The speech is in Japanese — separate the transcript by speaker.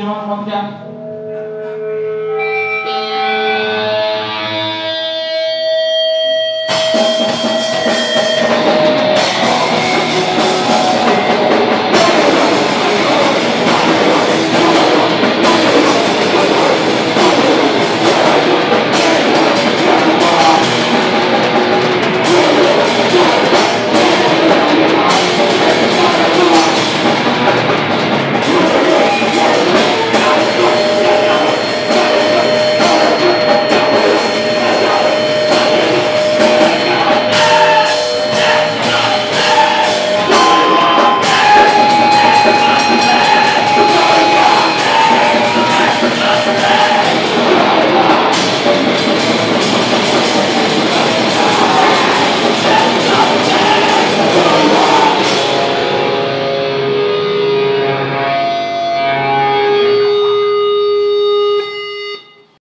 Speaker 1: Sri Lanka